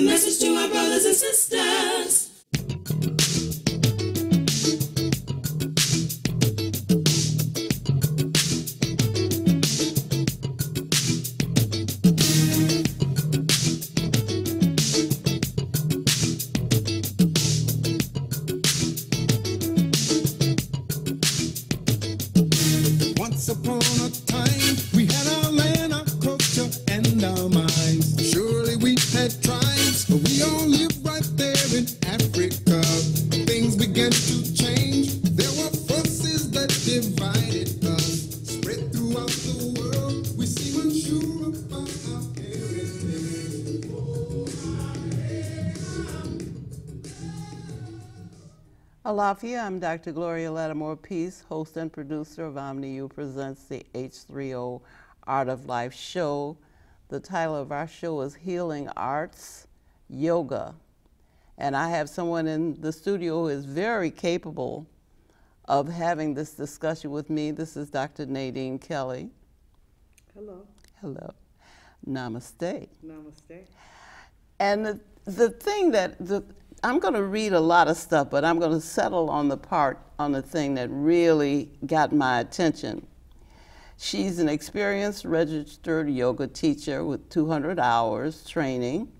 a message to our brothers and sisters. Alafia, I'm Dr. Gloria Lattimore Peace, host and producer of OmniU Presents the H3O Art of Life show. The title of our show is Healing Arts Yoga. And I have someone in the studio who is very capable of having this discussion with me. This is Dr. Nadene Kelly. Hello. Hello. Namaste. Namaste. And the, the thing that the, I'm going to read a lot of stuff, but I'm going to settle on the part on the thing that really got my attention. She's an experienced registered yoga teacher with 200 hours training.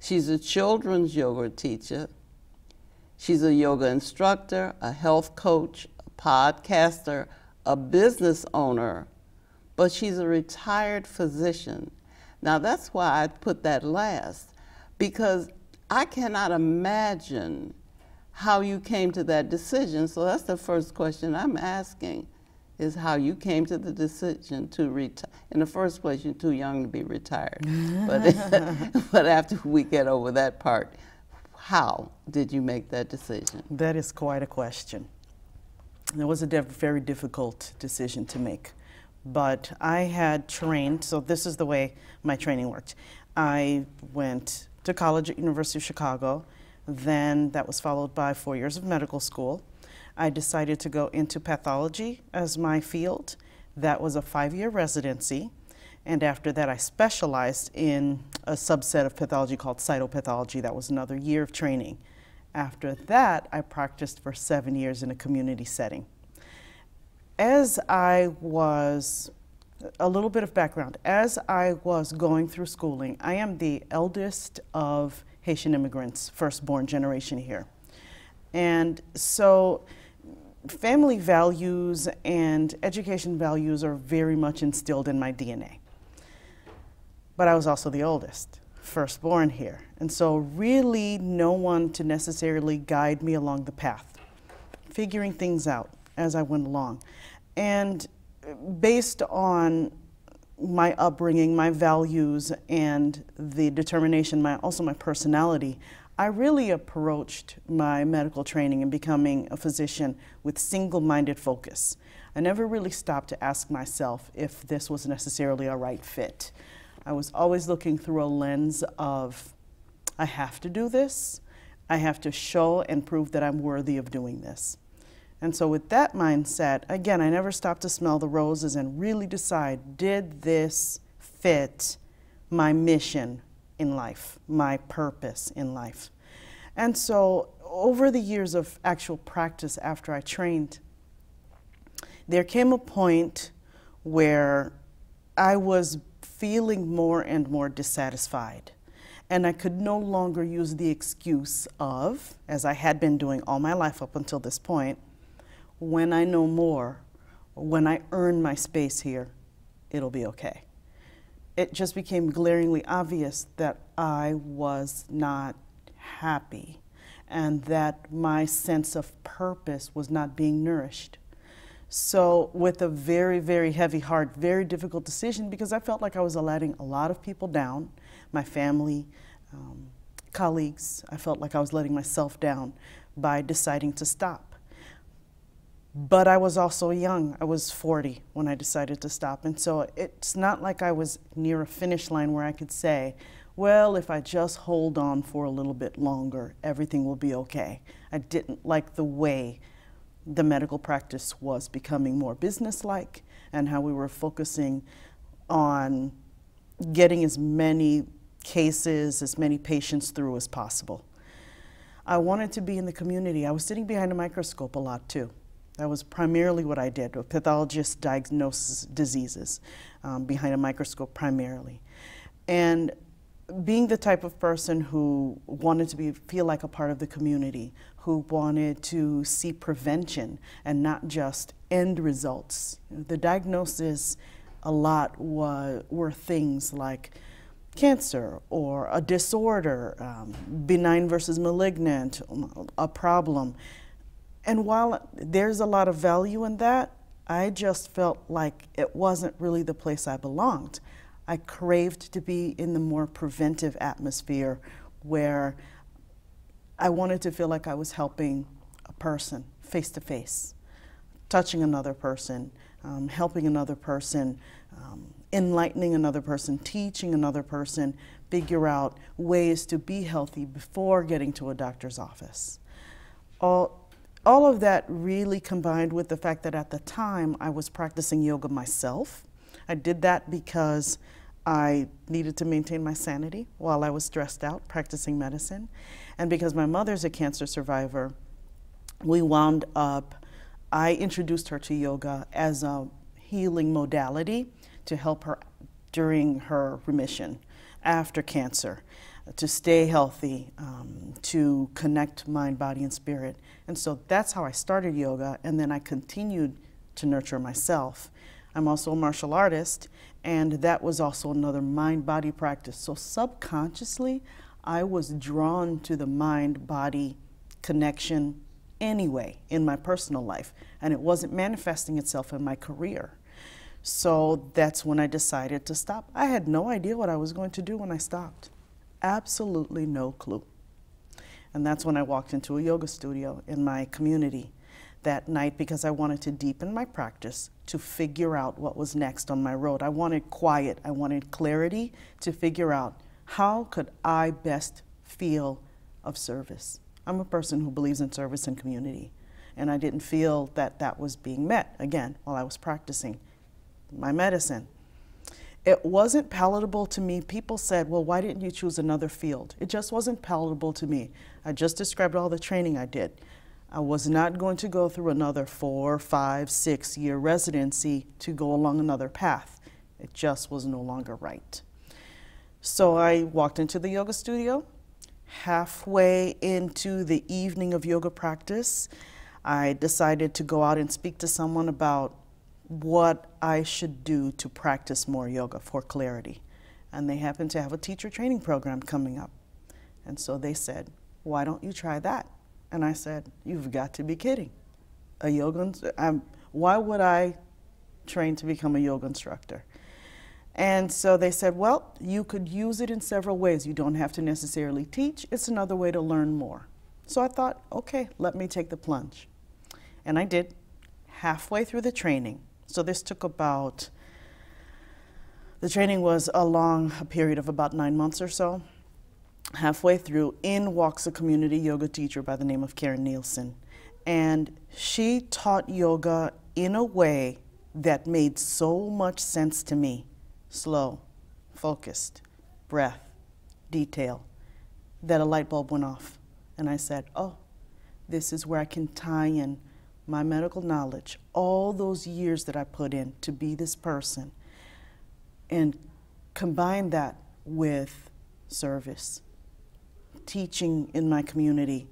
She's a children's yoga teacher. She's a yoga instructor, a health coach, a podcaster, a business owner, but she's a retired physician. Now, that's why I put that last, because I cannot imagine how you came to that decision. So that's the first question I'm asking is how you came to the decision to retire. In the first place, you're too young to be retired. but, but after we get over that part, how did you make that decision? That is quite a question. It was a very difficult decision to make. But I had trained, so this is the way my training worked. I went to college at University of Chicago. Then that was followed by four years of medical school. I decided to go into pathology as my field. That was a five-year residency. And after that, I specialized in a subset of pathology called cytopathology. That was another year of training. After that, I practiced for seven years in a community setting. As I was, a little bit of background, as I was going through schooling, I am the eldest of Haitian immigrants, firstborn generation here. And so family values and education values are very much instilled in my DNA. But I was also the oldest, firstborn here. And so, really, no one to necessarily guide me along the path, figuring things out as I went along. And based on my upbringing, my values, and the determination, my, also my personality, I really approached my medical training and becoming a physician with single minded focus. I never really stopped to ask myself if this was necessarily a right fit. I was always looking through a lens of, I have to do this, I have to show and prove that I'm worthy of doing this. And so, with that mindset, again, I never stopped to smell the roses and really decide did this fit my mission in life, my purpose in life? And so, over the years of actual practice after I trained, there came a point where I was feeling more and more dissatisfied. And I could no longer use the excuse of, as I had been doing all my life up until this point, when I know more, when I earn my space here, it'll be okay. It just became glaringly obvious that I was not happy and that my sense of purpose was not being nourished. So, with a very, very heavy heart, very difficult decision because I felt like I was letting a lot of people down my family, um, colleagues. I felt like I was letting myself down by deciding to stop. But I was also young. I was 40 when I decided to stop. And so it's not like I was near a finish line where I could say, well, if I just hold on for a little bit longer, everything will be okay. I didn't like the way the medical practice was becoming more businesslike and how we were focusing on getting as many cases, as many patients through as possible. I wanted to be in the community. I was sitting behind a microscope a lot too. That was primarily what I did. A pathologist diagnoses diseases um, behind a microscope primarily. And being the type of person who wanted to be, feel like a part of the community, who wanted to see prevention and not just end results. The diagnosis a lot was, were things like cancer or a disorder, um, benign versus malignant, a problem. And while there's a lot of value in that, I just felt like it wasn't really the place I belonged. I craved to be in the more preventive atmosphere where I wanted to feel like I was helping a person face to face, touching another person, um, helping another person, um, enlightening another person, teaching another person, figure out ways to be healthy before getting to a doctor's office. All, all of that really combined with the fact that at the time I was practicing yoga myself. I did that because I needed to maintain my sanity while I was stressed out practicing medicine. And because my mother's a cancer survivor, we wound up, I introduced her to yoga as a healing modality to help her during her remission after cancer, to stay healthy, um, to connect mind, body, and spirit. And so that's how I started yoga, and then I continued to nurture myself. I'm also a martial artist, and that was also another mind body practice. So subconsciously, I was drawn to the mind body connection anyway in my personal life, and it wasn't manifesting itself in my career. So that's when I decided to stop. I had no idea what I was going to do when I stopped. Absolutely no clue. And that's when I walked into a yoga studio in my community that night because I wanted to deepen my practice to figure out what was next on my road. I wanted quiet, I wanted clarity to figure out how could I best feel of service. I'm a person who believes in service and community, and I didn't feel that that was being met again while I was practicing my medicine. It wasn't palatable to me. People said, well, why didn't you choose another field? It just wasn't palatable to me. I just described all the training I did. I was not going to go through another four, five, six year residency to go along another path. It just was no longer right. So I walked into the yoga studio. Halfway into the evening of yoga practice, I decided to go out and speak to someone about what I should do to practice more yoga for clarity. And they happened to have a teacher training program coming up. And so they said, Why don't you try that? And I said, You've got to be kidding. A yoga, um, why would I train to become a yoga instructor? And so they said, Well, you could use it in several ways. You don't have to necessarily teach, it's another way to learn more. So I thought, okay, let me take the plunge. And I did. Halfway through the training, so this took about, the training was a long period of about nine months or so. Halfway through, in walks a community yoga teacher by the name of Karen Nielsen. And she taught yoga in a way that made so much sense to me slow, focused, breath, detail that a light bulb went off. And I said, oh, this is where I can tie in my medical knowledge, all those years that I put in to be this person, and combine that with service, teaching in my community,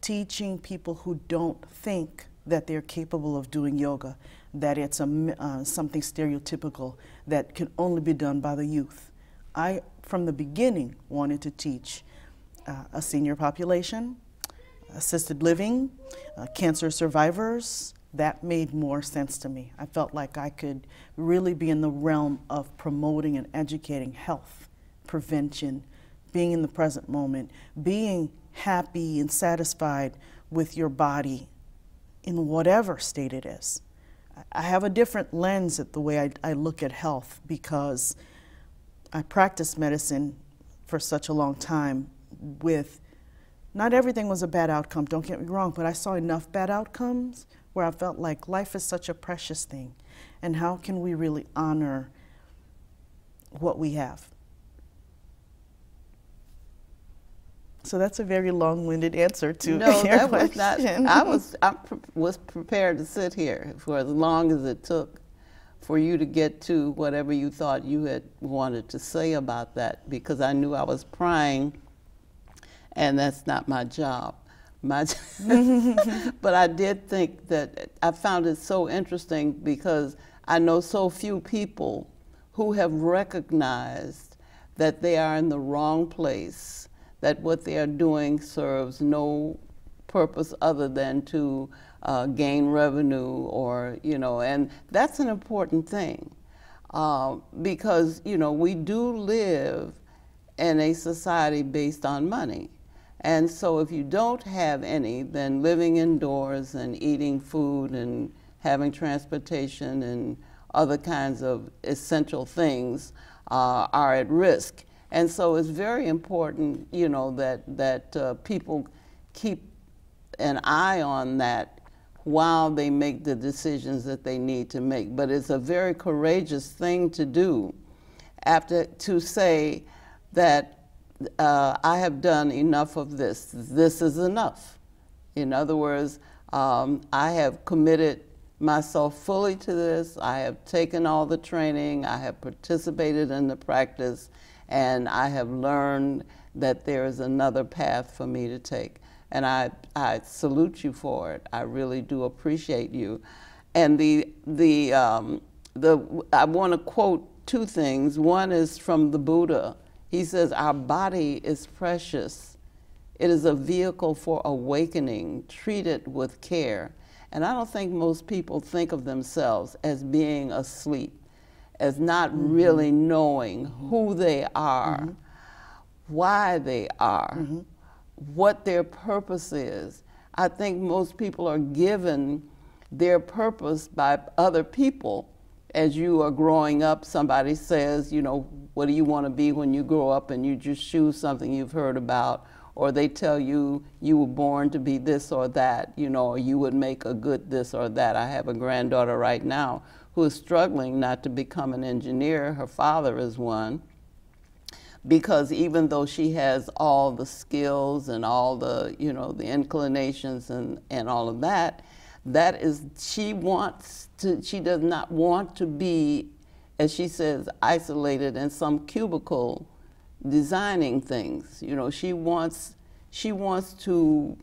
teaching people who don't think that they're capable of doing yoga, that it's a, uh, something stereotypical that can only be done by the youth. I, from the beginning, wanted to teach uh, a senior population, assisted living, uh, cancer survivors, that made more sense to me. I felt like I could really be in the realm of promoting and educating health, prevention, being in the present moment, being happy and satisfied with your body in whatever state it is. I have a different lens at the way I, I look at health because I practiced medicine for such a long time with not everything was a bad outcome, don't get me wrong, but I saw enough bad outcomes where I felt like life is such a precious thing. And how can we really honor what we have? So that's a very long-winded answer to no, your that was not. I was I pre- was prepared to sit here for as long as it took for you to get to whatever you thought you had wanted to say about that because I knew I was prying, and that's not my job. My, but I did think that I found it so interesting because I know so few people who have recognized that they are in the wrong place, that what they are doing serves no purpose other than to uh, gain revenue or, you know, and that's an important thing uh, because, you know, we do live in a society based on money. And so if you don't have any, then living indoors and eating food and having transportation and other kinds of essential things uh, are at risk. And so it's very important, you know, that, that uh, people keep an eye on that while they make the decisions that they need to make. But it's a very courageous thing to do after to say that uh, I have done enough of this. This is enough. In other words, um, I have committed myself fully to this. I have taken all the training. I have participated in the practice, and I have learned that there is another path for me to take. And I, I salute you for it. I really do appreciate you. And the, the, um, the, I want to quote two things. One is from the Buddha. He says, Our body is precious. It is a vehicle for awakening. Treat it with care. And I don't think most people think of themselves as being asleep, as not mm-hmm. really knowing who they are, mm-hmm. why they are, mm-hmm. what their purpose is. I think most people are given their purpose by other people. As you are growing up, somebody says, you know, what do you want to be when you grow up? And you just choose something you've heard about or they tell you you were born to be this or that, you know, or you would make a good this or that. I have a granddaughter right now who is struggling not to become an engineer. Her father is one. Because even though she has all the skills and all the, you know, the inclinations and, and all of that, that is, she wants to, she does not want to be, as she says, isolated in some cubicle designing things. You know, she wants she wants to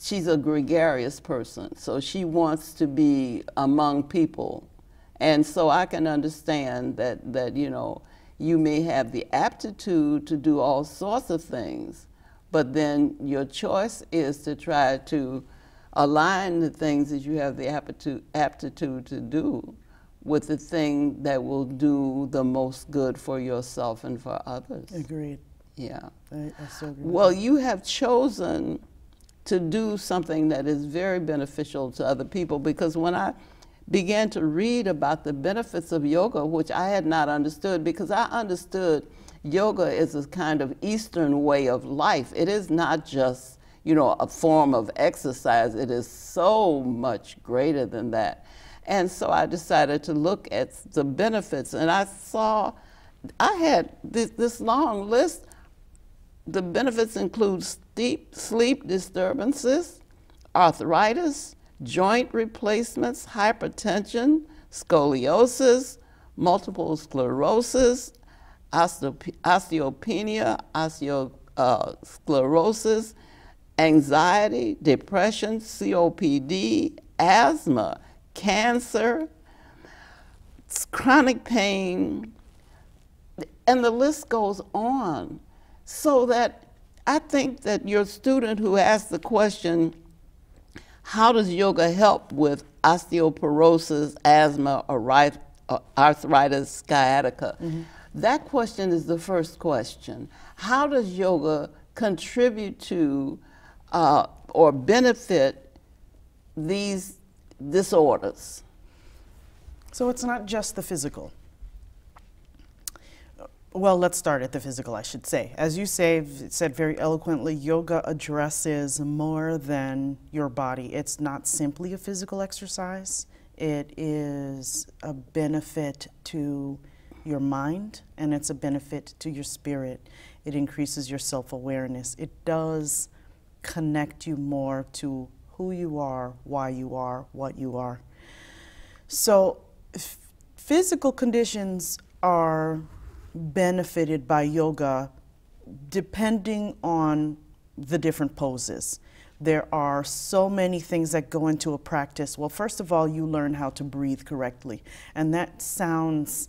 she's a gregarious person, so she wants to be among people. And so I can understand that that, you know, you may have the aptitude to do all sorts of things, but then your choice is to try to align the things that you have the aptitude, aptitude to do with the thing that will do the most good for yourself and for others. Agreed. Yeah. I, I so agree. Well, you have chosen to do something that is very beneficial to other people because when I began to read about the benefits of yoga, which I had not understood because I understood yoga is a kind of Eastern way of life. It is not just, you know, a form of exercise. It is so much greater than that. And so I decided to look at the benefits, and I saw, I had this, this long list. The benefits include steep sleep disturbances, arthritis, joint replacements, hypertension, scoliosis, multiple sclerosis, osteopenia, osteosclerosis, uh, anxiety, depression, COPD, asthma, cancer, chronic pain, and the list goes on. So that I think that your student who asked the question, how does yoga help with osteoporosis, asthma, arthritis sciatica? Mm -hmm. That question is the first question. How does yoga contribute to uh, or benefit these disorders. So it's not just the physical. Well, let's start at the physical, I should say. As you say, said very eloquently, yoga addresses more than your body. It's not simply a physical exercise. It is a benefit to your mind and it's a benefit to your spirit. It increases your self awareness. It does connect you more to who you are, why you are, what you are. So, physical conditions are benefited by yoga depending on the different poses. There are so many things that go into a practice. Well, first of all, you learn how to breathe correctly. And that sounds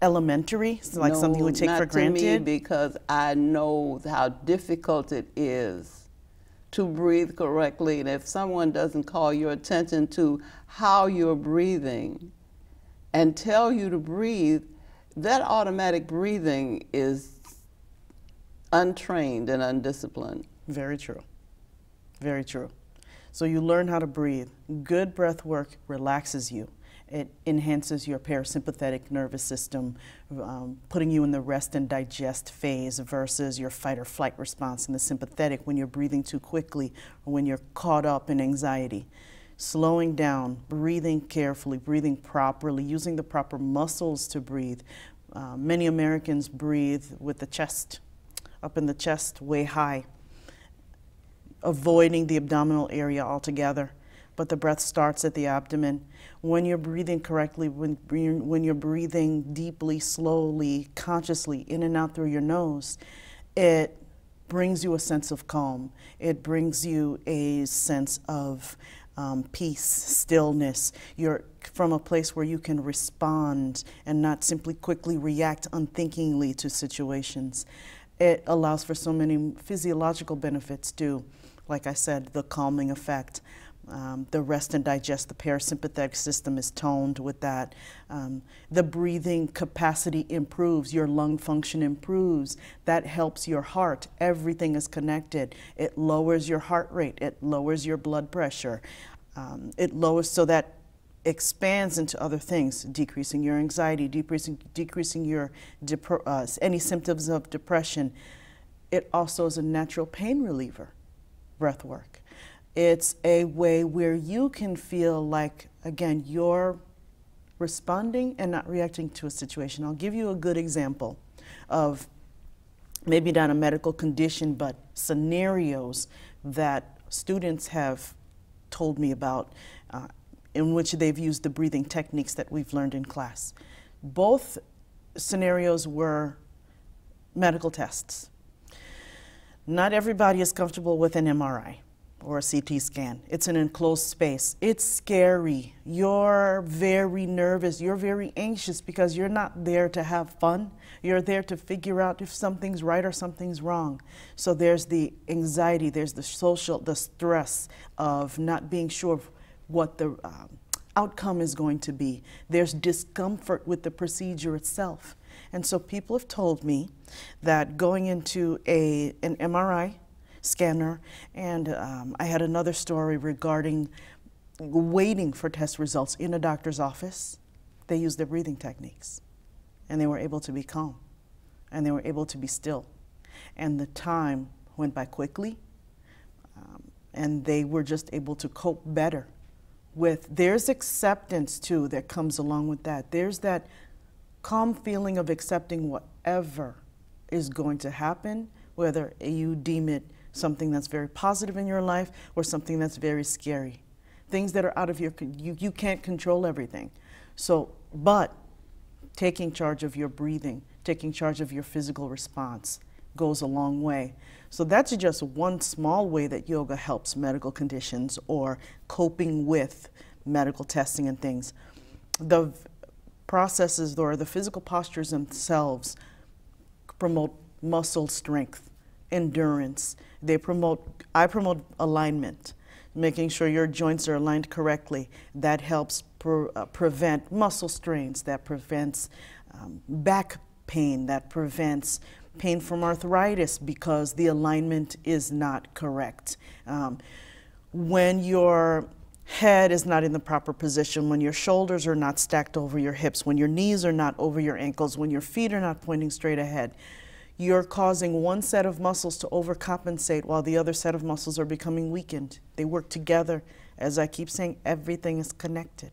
elementary, so like something you would take not for granted. To me because I know how difficult it is to breathe correctly. And if someone doesn't call your attention to how you're breathing and tell you to breathe, that automatic breathing is untrained and undisciplined. Very true. Very true. So you learn how to breathe. Good breath work relaxes you. It enhances your parasympathetic nervous system, um, putting you in the rest and digest phase versus your fight or flight response in the sympathetic when you're breathing too quickly or when you're caught up in anxiety. Slowing down, breathing carefully, breathing properly, using the proper muscles to breathe. Uh, many Americans breathe with the chest up in the chest way high, avoiding the abdominal area altogether. But the breath starts at the abdomen. When you're breathing correctly, when, when you're breathing deeply, slowly, consciously, in and out through your nose, it brings you a sense of calm. It brings you a sense of um, peace, stillness. You're from a place where you can respond and not simply quickly react unthinkingly to situations it allows for so many physiological benefits too. Like I said, the calming effect, um, the rest and digest, the parasympathetic system is toned with that. Um, the breathing capacity improves, your lung function improves. That helps your heart. Everything is connected. It lowers your heart rate, it lowers your blood pressure. Um, it lowers so that expands into other things, decreasing your anxiety, decreasing, decreasing your uh, any symptoms of depression. It also is a natural pain reliever, breath work. It's a way where you can feel like, again, you're responding and not reacting to a situation. I'll give you a good example of maybe not a medical condition, but scenarios that students have told me about. Uh, in which they've used the breathing techniques that we've learned in class. Both scenarios were medical tests. Not everybody is comfortable with an MRI or a CT scan. It's an enclosed space. It's scary. You're very nervous. You're very anxious because you're not there to have fun. You're there to figure out if something's right or something's wrong. So there's the anxiety, there's the social, the stress of not being sure what the um, outcome is going to be. There's discomfort with the procedure itself. And so people have told me that going into a, an MRI scanner, and um, I had another story regarding waiting for test results in a doctor's office, they used their breathing techniques. And they were able to be calm. And they were able to be still. And the time went by quickly. Um, and they were just able to cope better with there's acceptance too that comes along with that. There's that calm feeling of accepting whatever is going to happen, whether you deem it something that's very positive in your life or something that's very scary. Things that are out of your you you can't control everything. So, but taking charge of your breathing, taking charge of your physical response goes a long way. So that's just one small way that yoga helps medical conditions or coping with medical testing and things. The processes or the physical postures themselves promote muscle strength, endurance. They promote, I promote alignment, making sure your joints are aligned correctly. That helps pre uh, prevent muscle strains, that prevents um, back pain, that prevents pain from arthritis because the alignment is not correct. Um, when your head is not in the proper position, when your shoulders are not stacked over your hips, when your knees are not over your ankles, when your feet are not pointing straight ahead, you're causing one set of muscles to overcompensate while the other set of muscles are becoming weakened. They work together. As I keep saying, everything is connected.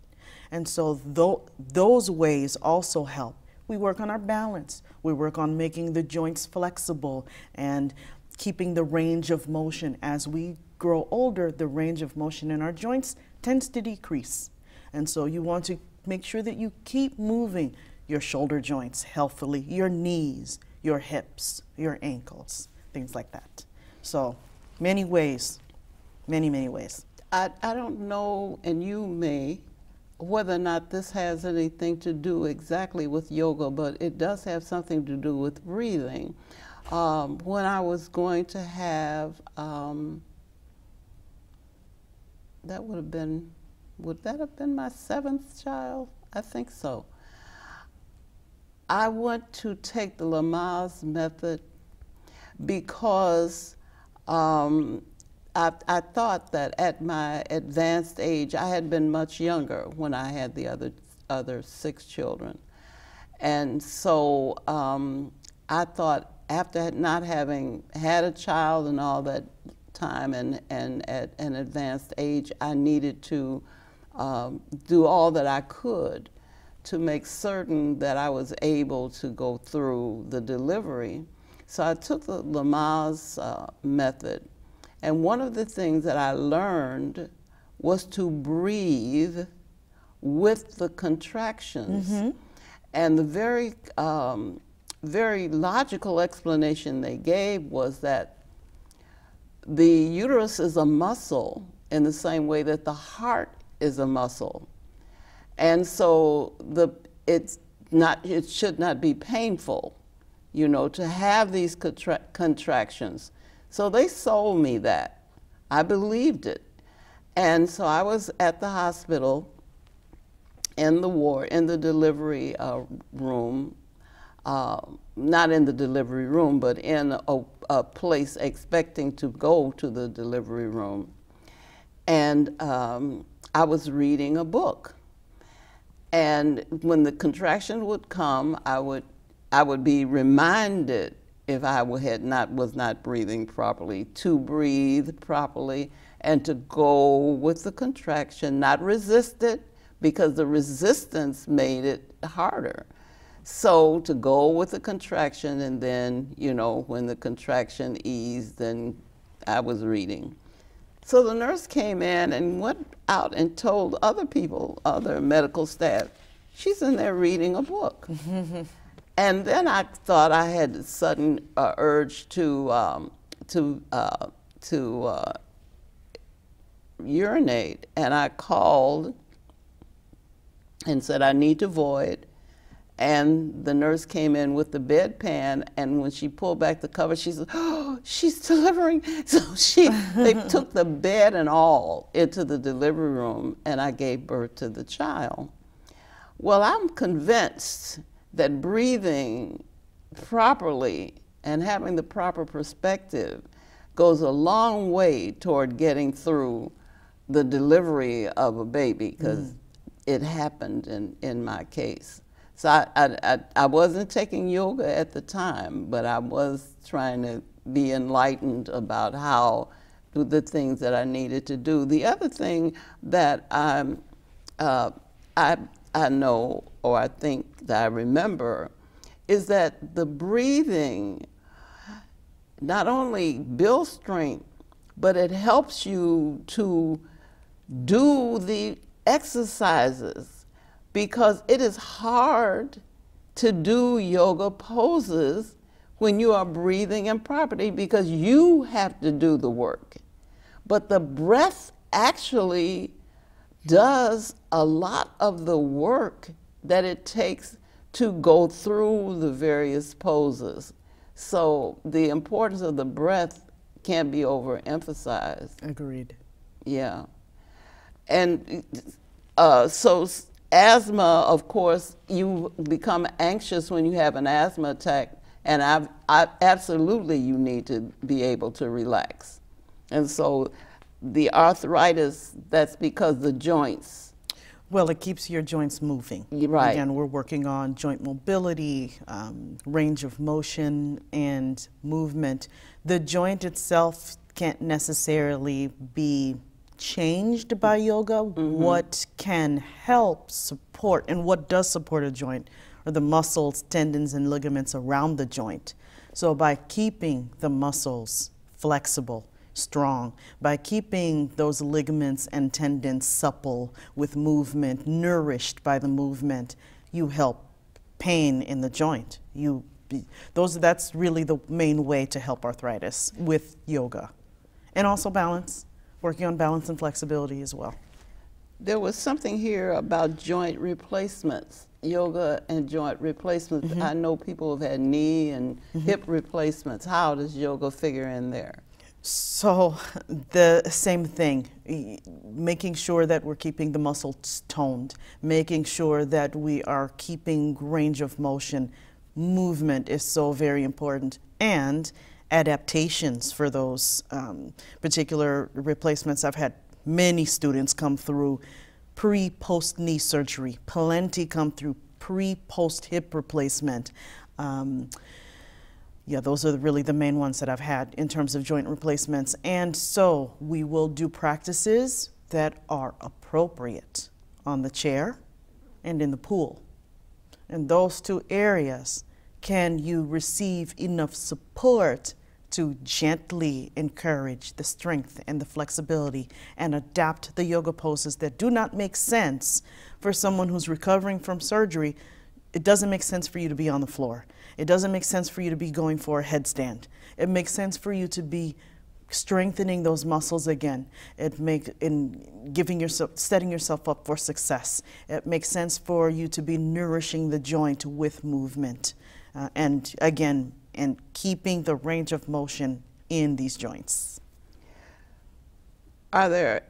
And so th those ways also help we work on our balance. We work on making the joints flexible and keeping the range of motion. As we grow older, the range of motion in our joints tends to decrease. And so you want to make sure that you keep moving your shoulder joints healthily, your knees, your hips, your ankles, things like that. So many ways, many, many ways. I, I don't know, and you may, whether or not this has anything to do exactly with yoga, but it does have something to do with breathing. Um, when I was going to have, um, that would have been, would that have been my seventh child? I think so. I want to take the Lamaze method because um, I, I, thought that at my advanced age, I had been much younger when I had the other, other six children. And so um, I thought after not having had a child and all that time and, and at an advanced age, I needed to um, do all that I could to make certain that I was able to go through the delivery. So I took the Lamaze uh, method, and one of the things that I learned was to breathe with the contractions. Mm -hmm. And the very, um, very logical explanation they gave was that the uterus is a muscle in the same way that the heart is a muscle. And so the, it's not, it should not be painful, you know, to have these contra contractions. So they sold me that. I believed it. And so I was at the hospital in the war, in the delivery uh, room, uh, not in the delivery room, but in a, a, place expecting to go to the delivery room. And um, I was reading a book. And when the contraction would come, I would, I would be reminded if I had not, was not breathing properly, to breathe properly and to go with the contraction, not resist it, because the resistance made it harder. So to go with the contraction and then, you know, when the contraction eased, then I was reading. So the nurse came in and went out and told other people, other medical staff, she's in there reading a book. and then I thought I had a sudden uh, urge to, um, to, uh, to uh, urinate. And I called and said, I need to void and the nurse came in with the bedpan and when she pulled back the cover she said oh she's delivering. So she they took the bed and all into the delivery room and i gave birth to the child. Well i'm convinced that breathing properly and having the proper perspective goes a long way toward getting through the delivery of a baby because mm. it happened in, in my case so I, I, I, wasn't taking yoga at the time, but I was trying to be enlightened about how do the things that I needed to do. The other thing that i uh, I, I know, or I think that I remember, is that the breathing not only builds strength, but it helps you to do the exercises because it is hard to do yoga poses when you are breathing improperly because you have to do the work. But the breath actually does a lot of the work that it takes to go through the various poses. So the importance of the breath can't be overemphasized. Agreed. Yeah. And uh, so asthma, of course, you become anxious when you have an asthma attack, and I've, I, absolutely you need to be able to relax. And so the arthritis, that's because the joints. Well, it keeps your joints moving. Right. Again, we're working on joint mobility, um, range of motion, and movement. The joint itself can't necessarily be changed by yoga, mm -hmm. what can help support and what does support a joint or the muscles, tendons, and ligaments around the joint. So by keeping the muscles flexible, strong, by keeping those ligaments and tendons supple with movement, nourished by the movement, you help pain in the joint. You those that's really the main way to help arthritis with yoga. And also balance, working on balance and flexibility as well. There was something here about joint replacements, yoga and joint replacements. Mm-hmm. I know people have had knee and hip replacements. How does yoga figure in there? So, the same thing, making sure that we're keeping the muscles toned, making sure that we are keeping range of motion. Movement is so very important, and adaptations for those um, particular replacements. I've had many students come through pre post knee surgery, plenty come through pre post hip replacement. Um, yeah, those are really the main ones that I've had in terms of joint replacements. And so we will do practices that are appropriate on the chair and in the pool. In those two areas, can you receive enough support to gently encourage the strength and the flexibility and adapt the yoga poses that do not make sense for someone who's recovering from surgery? It doesn't make sense for you to be on the floor. It doesn't make sense for you to be going for a headstand. It makes sense for you to be strengthening those muscles again. It make in giving yourself setting yourself up for success. It makes sense for you to be nourishing the joint with movement. Uh, and again, and keeping the range of motion in these joints. Are there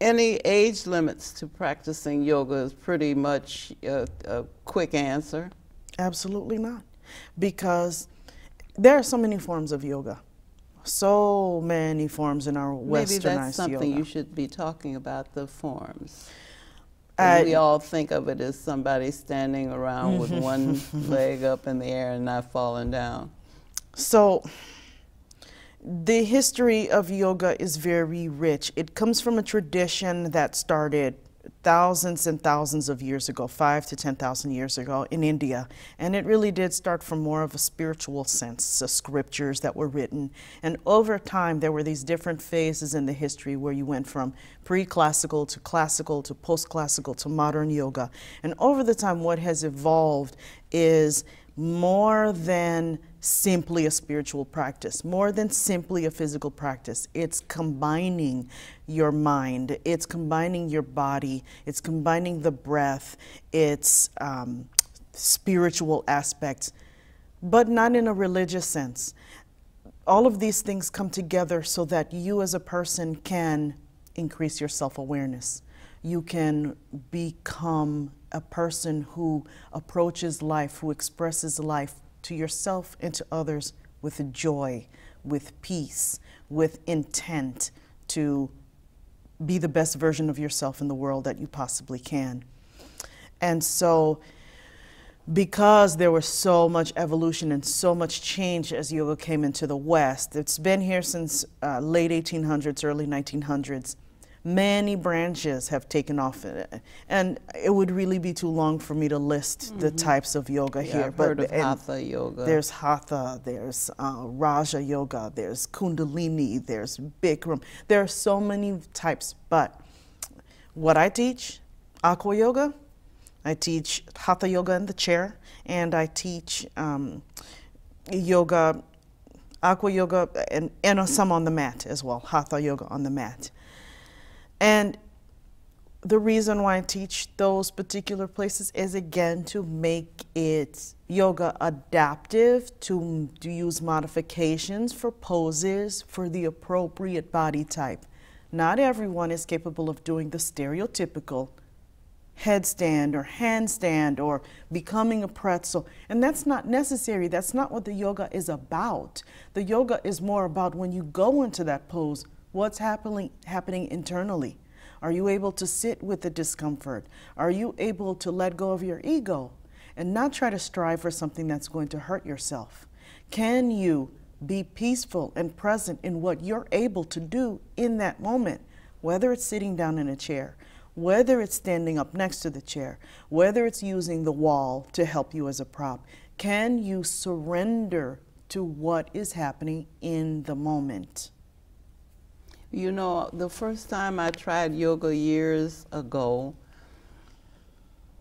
any age limits to practicing yoga? Is pretty much a, a quick answer. Absolutely not. Because there are so many forms of yoga. So many forms in our westernized Maybe that's something yoga. you should be talking about the forms. Uh, we all think of it as somebody standing around with one leg up in the air and not falling down. So, the history of yoga is very rich. It comes from a tradition that started thousands and thousands of years ago, five to 10,000 years ago in India. And it really did start from more of a spiritual sense, the scriptures that were written. And over time, there were these different phases in the history where you went from pre classical to classical to post classical to modern yoga. And over the time, what has evolved is more than simply a spiritual practice, more than simply a physical practice. It's combining your mind, it's combining your body, it's combining the breath, it's um, spiritual aspects, but not in a religious sense. All of these things come together so that you as a person can increase your self awareness. You can become a person who approaches life, who expresses life to yourself and to others with joy, with peace, with intent to be the best version of yourself in the world that you possibly can. And so, because there was so much evolution and so much change as yoga came into the West, it's been here since uh, late 1800s, early 1900s. Many branches have taken off, uh, and it would really be too long for me to list the types of yoga Yeah, here. I've heard of hatha yoga. There's hatha, there's uh, Raja yoga, there's Kundalini, there's Bikram. There are so many types, but what I teach, aqua yoga, I teach hatha yoga in the chair, and I teach um, yoga, aqua yoga, and, and some on the mat as well, hatha yoga on the mat. And the reason why I teach those particular places is again to make it yoga adaptive, to, to use modifications for poses for the appropriate body type. Not everyone is capable of doing the stereotypical headstand or handstand or becoming a pretzel. And that's not necessary. That's not what the yoga is about. The yoga is more about when you go into that pose, what's happening happening internally. Are you able to sit with the discomfort? Are you able to let go of your ego and not try to strive for something that's going to hurt yourself? Can you be peaceful and present in what you're able to do in that moment, whether it's sitting down in a chair, whether it's standing up next to the chair, whether it's using the wall to help you as a prop, can you surrender to what is happening in the moment? You know, the first time I tried yoga years ago,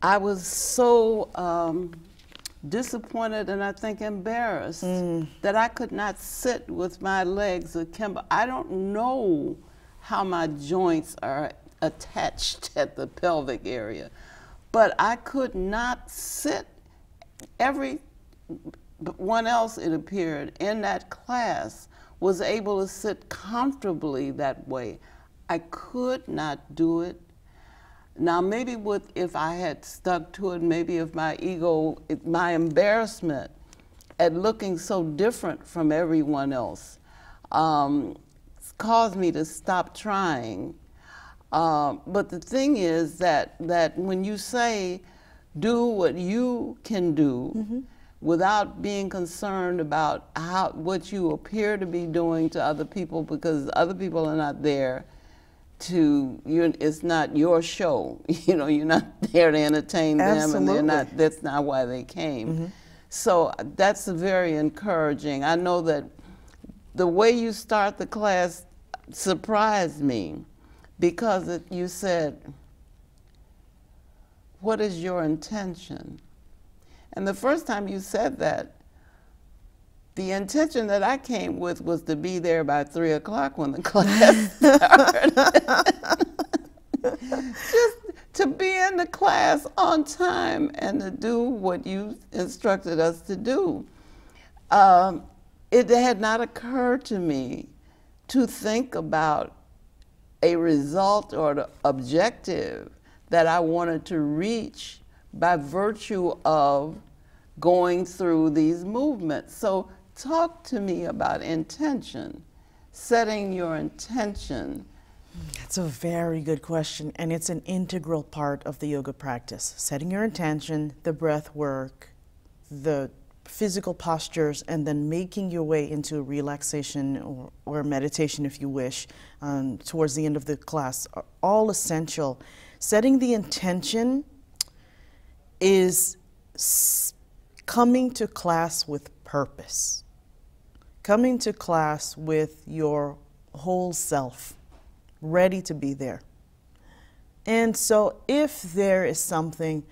I was so um, disappointed and I think embarrassed that I could not sit with my legs akimbo. I don't know how my joints are attached at the pelvic area, but I could not sit. Every one else, it appeared, in that class was able to sit comfortably that way. I could not do it now, maybe with if I had stuck to it, maybe if my ego, if my embarrassment at looking so different from everyone else um, caused me to stop trying. Um, but the thing is that that when you say do what you can do without being concerned about how what you appear to be doing to other people because other people are not there to you it's not your show. You know you're not there to entertain them and they're not that's not why they came. Mm-hmm. So that's very encouraging. I know that the way you start the class surprised me because it, you said what is your intention and the first time you said that the intention that I came with was to be there by three o'clock when the class started. Just to be in the class on time and to do what you instructed us to do. Um, it had not occurred to me to think about a result or an objective that I wanted to reach by virtue of going through these movements. So, talk to me about intention, setting your intention. That's a very good question, and it's an integral part of the yoga practice. Setting your intention, the breath work, the physical postures, and then making your way into relaxation or, or meditation, if you wish, um, towards the end of the class are all essential. Setting the intention is coming to class with purpose, coming to class with your whole self ready to be there. And so, if there is something,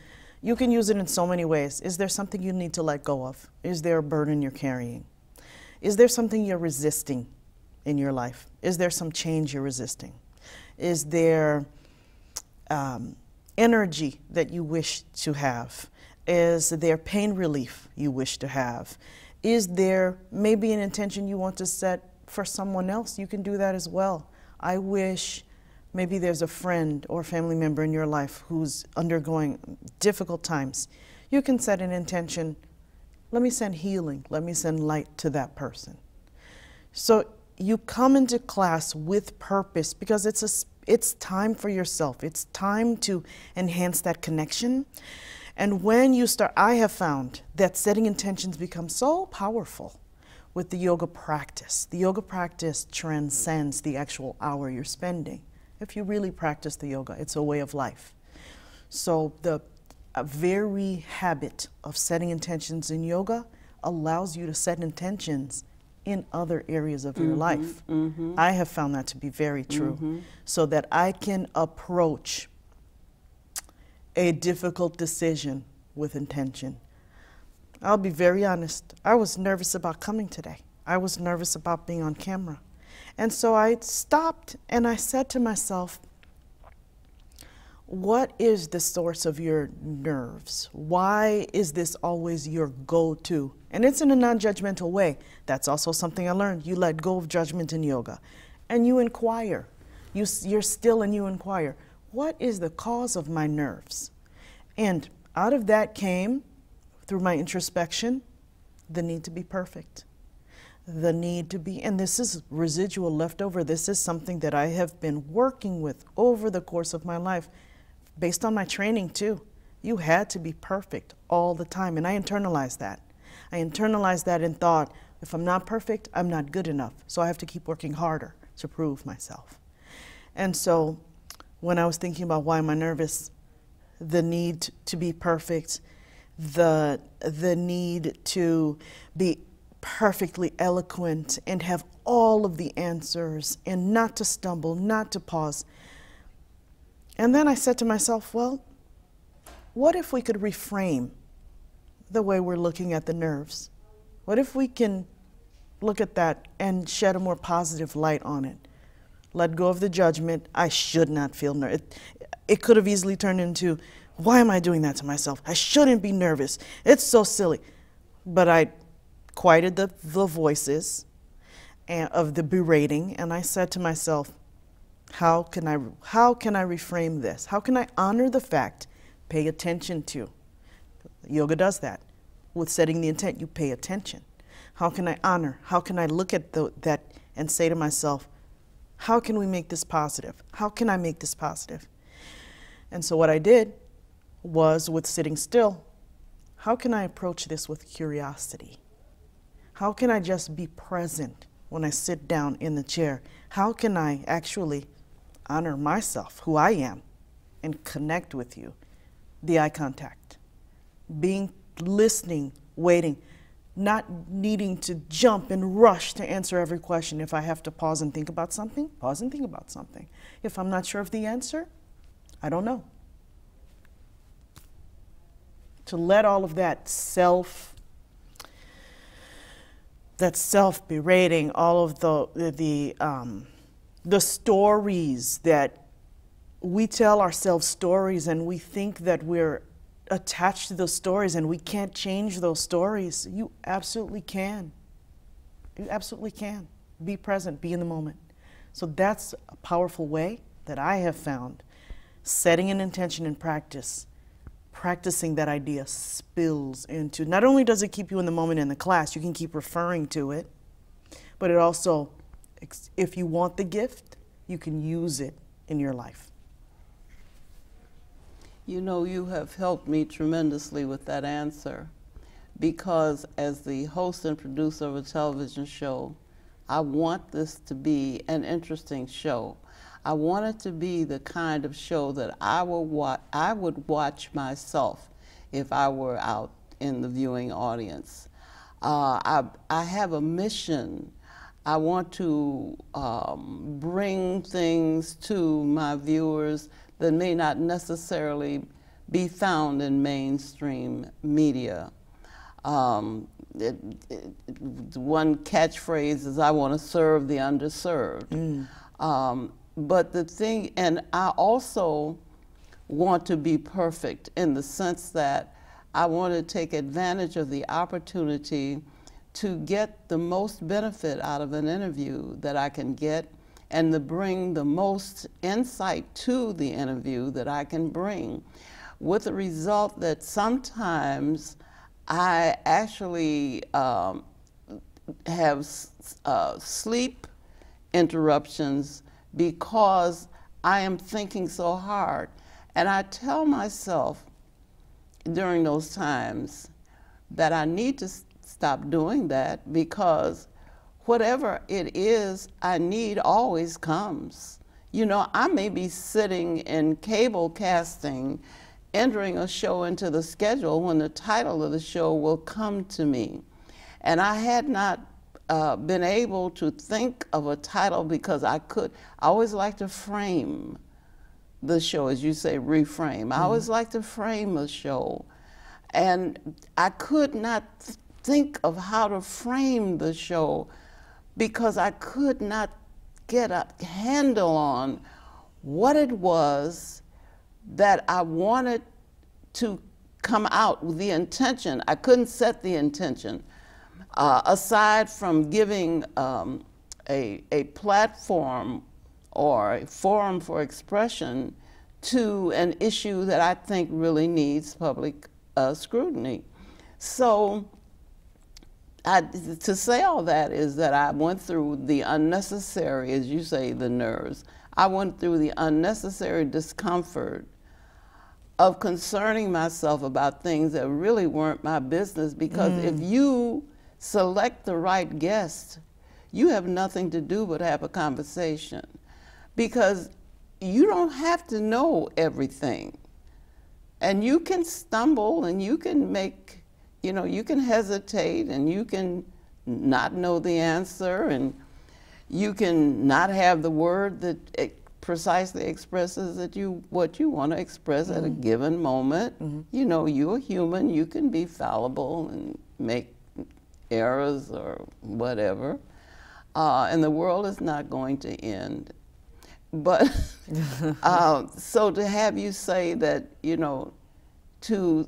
you can use it in so many ways. Is there something you need to let go of? Is there a burden you're carrying? Is there something you're resisting in your life? Is there some change you're resisting? Is there um, energy that you wish to have? Is there pain relief you wish to have? Is there maybe an intention you want to set for someone else? You can do that as well. I wish maybe there's a friend or family member in your life who's undergoing difficult times. You can set an intention let me send healing, let me send light to that person. So you come into class with purpose because it's a it's time for yourself. It's time to enhance that connection. And when you start I have found that setting intentions become so powerful with the yoga practice. The yoga practice transcends the actual hour you're spending. If you really practice the yoga, it's a way of life. So the a very habit of setting intentions in yoga allows you to set intentions in other areas of your mm-hmm, life. Mm-hmm. I have found that to be very true. Mm-hmm. So that I can approach a difficult decision with intention. I'll be very honest. I was nervous about coming today. I was nervous about being on camera. And so I stopped and I said to myself, what is the source of your nerves? Why is this always your go to? And it's in a non judgmental way. That's also something I learned. You let go of judgment in yoga and you inquire. You, you're still and you inquire, what is the cause of my nerves? And out of that came, through my introspection, the need to be perfect the need to be, and this is residual leftover. This is something that I have been working with over the course of my life, based on my training too. You had to be perfect all the time, and I internalized that. I internalized that and thought, if I'm not perfect, I'm not good enough. So I have to keep working harder to prove myself. And so when I was thinking about why am I nervous, the need to be perfect, the the need to be perfectly eloquent and have all of the answers and not to stumble, not to pause. And then I said to myself, well, what if we could reframe the way we're looking at the nerves? What if we can look at that and shed a more positive light on it? Let go of the judgment. I should not feel nervous. It, it could have easily turned into, why am I doing that to myself? I shouldn't be nervous. It's so silly. But I quieted the, the voices and, of the berating and I said to myself, how can I how can I reframe this? How can I honor the fact, pay attention to? Yoga does that. With setting the intent, you pay attention. How can I honor? How can I look at the, that and say to myself, how can we make this positive? How can I make this positive? And so what I did was with sitting still, how can I approach this with curiosity? How can I just be present when I sit down in the chair? How can I actually honor myself, who I am, and connect with you? The eye contact, being listening, waiting, not needing to jump and rush to answer every question. If I have to pause and think about something, pause and think about something. If I'm not sure of the answer, I don't know. To let all of that self that self berating, all of the the um, the stories that we tell ourselves stories and we think that we're attached to those stories and we can't change those stories. You absolutely can. You absolutely can. Be present, be in the moment. So that's a powerful way that I have found setting an intention in practice practicing that idea spills into not only does it keep you in the moment in the class, you can keep referring to it, but it also, if you want the gift, you can use it in your life. You know, you have helped me tremendously with that answer because, as the host and producer of a television show, I want this to be an interesting show. I want it to be the kind of show that I would watch, I would watch myself if I were out in the viewing audience. Uh, I, I have a mission. I want to um, bring things to my viewers that may not necessarily be found in mainstream media. Um, it, it, one catchphrase is, I want to serve the underserved. Mm. Um, but the thing, and I also want to be perfect in the sense that I want to take advantage of the opportunity to get the most benefit out of an interview that I can get and to bring the most insight to the interview that I can bring with the result that sometimes I actually um, have uh, sleep interruptions because I am thinking so hard. And I tell myself during those times that I need to stop doing that because whatever it is I need always comes. You know, I may be sitting in cable casting, entering a show into the schedule when the title of the show will come to me. And I had not uh, been able to think of a title because I could, I always like to frame the show, as you say, reframe. Mm -hmm. I always mm-hmm. like to frame a show. And I could not think of how to frame the show because I could not get a handle on what it was that I wanted to come out with the intention. I couldn't set the intention. Uh, aside from giving um, a, a platform or a forum for expression to an issue that I think really needs public uh, scrutiny. So I, to say all that is that I went through the unnecessary, as you say, the nerves. I went through the unnecessary discomfort of concerning myself about things that really weren't my business because mm. if you select the right guest, you have nothing to do but have a conversation. Because you don't have to know everything. And you can stumble and you can make, you know, you can hesitate and you can not know the answer and you can not have the word that it precisely expresses that you what you want to express at a given moment. You know, you're human, you can be fallible and make errors or whatever. Uh, and the world is not going to end. But uh, so to have you say that, you know, to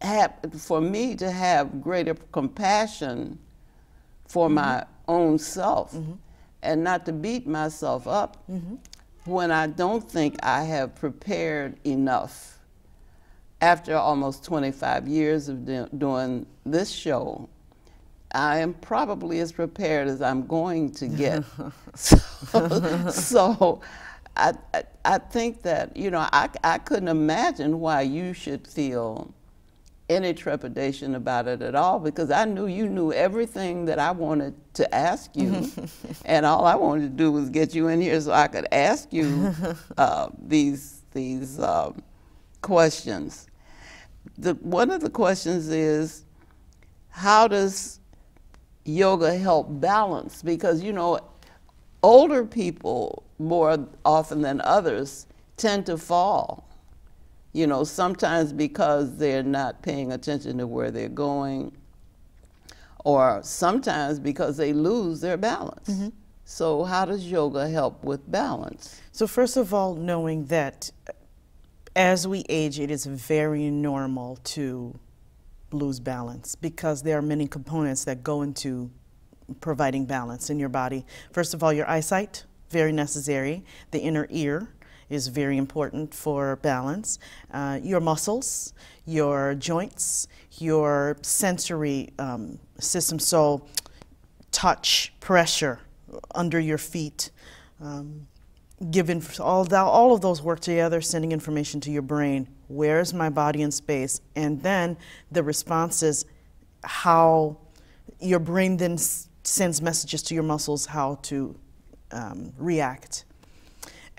have, for me to have greater compassion for mm-hmm. my own self mm-hmm. and not to beat myself up mm-hmm. when I don't think I have prepared enough after almost 25 years of do- doing this show, I am probably as prepared as I'm going to get. so so I, I, I think that, you know, I, I couldn't imagine why you should feel any trepidation about it at all because I knew you knew everything that I wanted to ask you. and all I wanted to do was get you in here so I could ask you uh, these, these um, questions. The, one of the questions is how does yoga help balance? Because, you know, older people more often than others tend to fall you know, sometimes because they're not paying attention to where they're going, or sometimes because they lose their balance. Mm-hmm. So, how does yoga help with balance? So, first of all, knowing that as we age, it is very normal to lose balance because there are many components that go into providing balance in your body. First of all, your eyesight, very necessary. The inner ear is very important for balance. Uh, your muscles, your joints, your sensory um, system, so touch, pressure under your feet. Um, given all all of those work together, sending information to your brain. Where's my body in space? And then the response is how your brain then sends messages to your muscles how to um, react.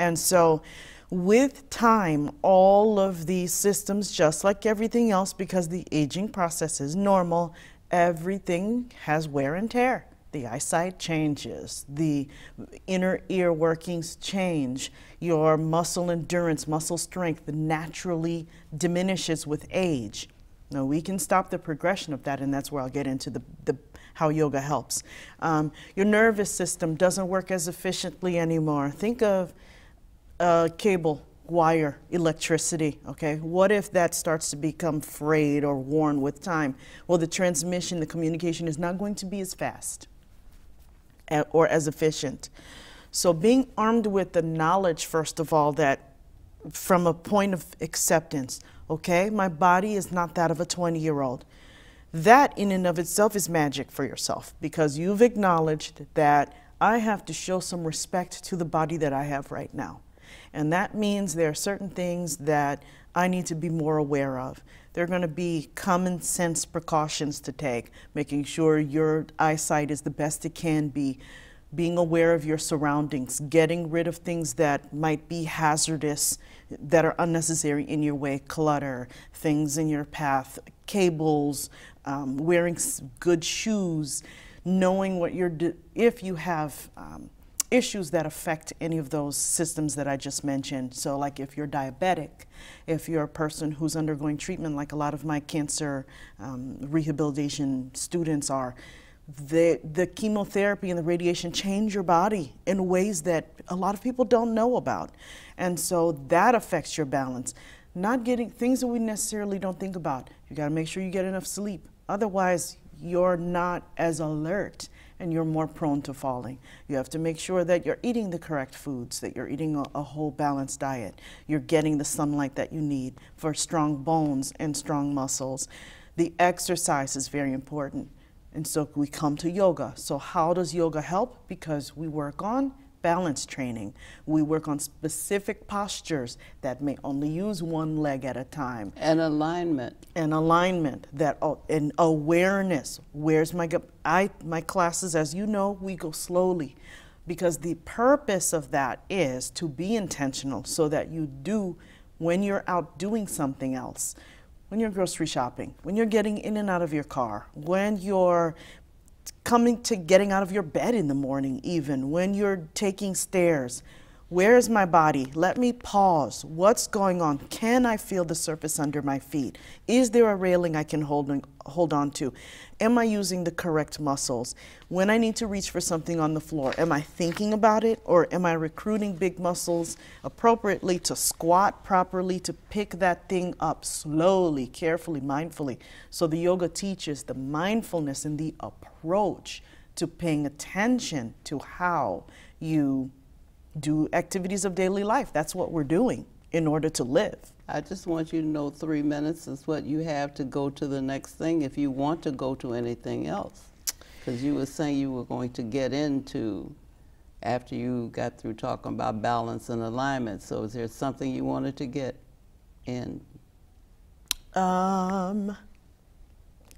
And so, with time, all of these systems, just like everything else, because the aging process is normal, everything has wear and tear. The eyesight changes, the inner ear workings change, your muscle endurance, muscle strength naturally diminishes with age. Now, we can stop the progression of that, and that's where I'll get into the, the how yoga helps. Um, your nervous system doesn't work as efficiently anymore. Think of uh, cable, wire, electricity, okay? What if that starts to become frayed or worn with time? Well, the transmission, the communication is not going to be as fast or as efficient. So, being armed with the knowledge, first of all, that from a point of acceptance, okay, my body is not that of a 20 year old. That in and of itself is magic for yourself because you've acknowledged that I have to show some respect to the body that I have right now. And that means there are certain things that I need to be more aware of. There are going to be common sense precautions to take, making sure your eyesight is the best it can be, being aware of your surroundings, getting rid of things that might be hazardous, that are unnecessary in your way, clutter, things in your path, cables, um, wearing good shoes, knowing what you're, if you have um, issues that affect any of those systems that I just mentioned. So, like if you're diabetic, if you're a person who's undergoing treatment, like a lot of my cancer um, rehabilitation students are, the, the chemotherapy and the radiation change your body in ways that a lot of people don't know about. And so that affects your balance. Not getting things that we necessarily don't think about. You got to make sure you get enough sleep. Otherwise, you're not as alert and you're more prone to falling. You have to make sure that you're eating the correct foods, that you're eating a, a, whole balanced diet. You're getting the sunlight that you need for strong bones and strong muscles. The exercise is very important. And so we come to yoga. So, how does yoga help? Because we work on balance training. We work on specific postures that may only use one leg at a time And alignment. and alignment that oh, and awareness where's my i my classes as you know we go slowly because the purpose of that is to be intentional so that you do when you're out doing something else when you're grocery shopping when you're getting in and out of your car when you're coming to getting out of your bed in the morning even when you're taking stairs where is my body? Let me pause. What's going on? Can I feel the surface under my feet? Is there a railing I can hold on, hold on to? Am I using the correct muscles? When I need to reach for something on the floor, am I thinking about it or am I recruiting big muscles appropriately to squat properly, to pick that thing up slowly, carefully, mindfully? So the yoga teaches the mindfulness and the approach to paying attention to how you do activities of daily life. That's what we're doing in order to live. I just want you to know three minutes is what you have to go to the next thing if you want to go to anything else. Because you were saying you were going to get into after you got through talking about balance and alignment. So is there something you wanted to get in? Um,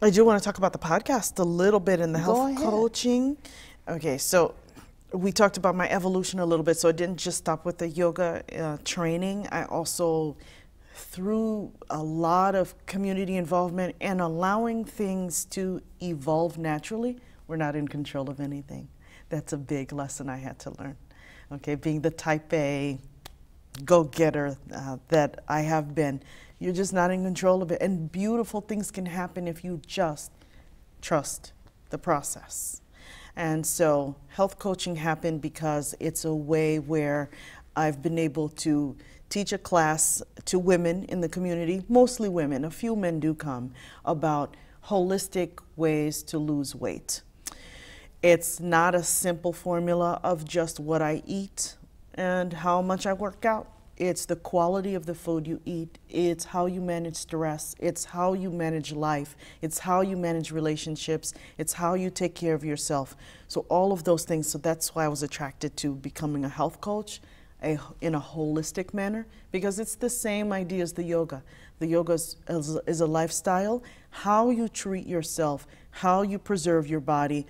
I do want to talk about the podcast a little bit in the Go health ahead. coaching. Okay, so we talked about my evolution a little bit, so I didn't just stop with the yoga uh, training. I also, through a lot of community involvement and allowing things to evolve naturally, we're not in control of anything. That's a big lesson I had to learn. Okay, being the type A go getter uh, that I have been, you're just not in control of it. And beautiful things can happen if you just trust the process. And so health coaching happened because it's a way where I've been able to teach a class to women in the community, mostly women, a few men do come, about holistic ways to lose weight. It's not a simple formula of just what I eat and how much I work out. It's the quality of the food you eat. It's how you manage stress. It's how you manage life. It's how you manage relationships. It's how you take care of yourself. So, all of those things. So, that's why I was attracted to becoming a health coach a, in a holistic manner because it's the same idea as the yoga. The yoga is, is, is a lifestyle. How you treat yourself, how you preserve your body,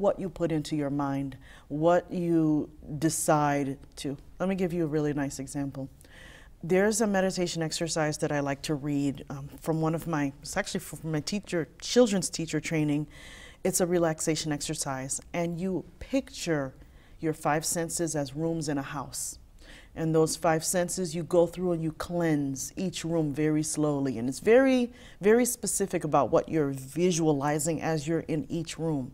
what you put into your mind, what you decide to. Let me give you a really nice example. There's a meditation exercise that I like to read um, from one of my, it's actually from my teacher, children's teacher training. It's a relaxation exercise, and you picture your five senses as rooms in a house. And those five senses, you go through and you cleanse each room very slowly. And it's very, very specific about what you're visualizing as you're in each room.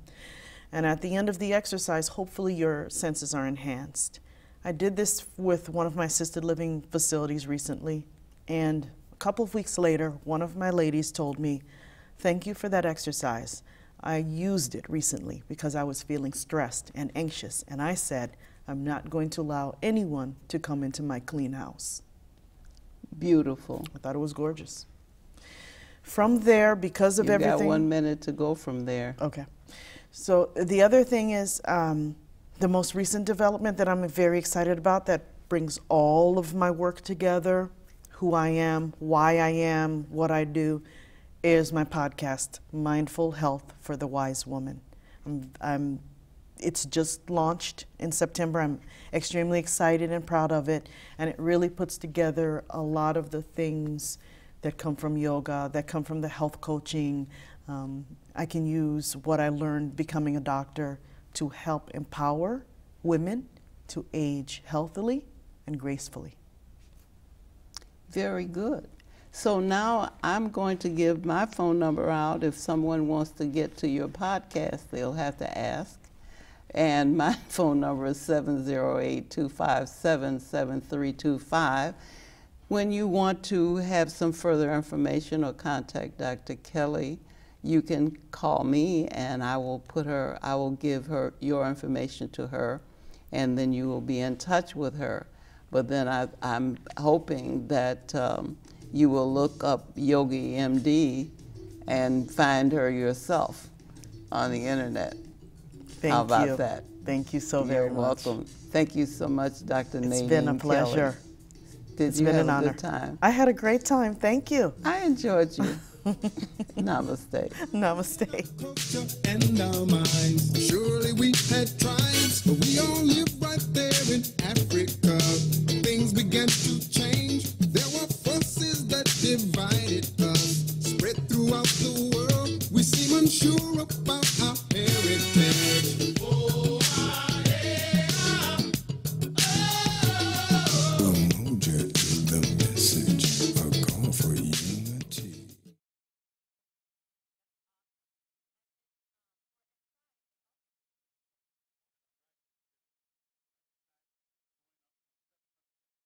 And at the end of the exercise, hopefully your senses are enhanced. I did this with one of my assisted living facilities recently, and a couple of weeks later, one of my ladies told me, Thank you for that exercise. I used it recently because I was feeling stressed and anxious, and I said, I'm not going to allow anyone to come into my clean house. Beautiful. I thought it was gorgeous. From there, because of You everything. got one minute to go from there. Okay. So the other thing is um, the most recent development that I'm very excited about that brings all of my work together, who I am, why I am, what I do, is my podcast, Mindful Health for the Wise Woman. I'm, I'm, it's just launched in September. I'm extremely excited and proud of it, and it really puts together a lot of the things that come from yoga, that come from the health coaching. Um, I can use what I learned becoming a doctor to help empower women to age healthily and gracefully. Very good. So now I'm going to give my phone number out. If someone wants to get to your podcast, they'll have to ask. And my phone number is 708 257 7325. When you want to have some further information or contact Dr. Kelly, you can call me and I will put her, I will give her your information to her, and then you will be in touch with her. But then I, I'm hoping that um, you will look up Yogi MD and find her yourself on the internet. Thank How about you. that? Thank you so very You're much. welcome. Thank you so much, Dr. It's Nadene been a Kelly. pleasure. Did It's you been have an a honor. good time? I had a great time. Thank you. I enjoyed you. Namaste. Namaste. Surely we had but we all live right there in Africa. Things began to change.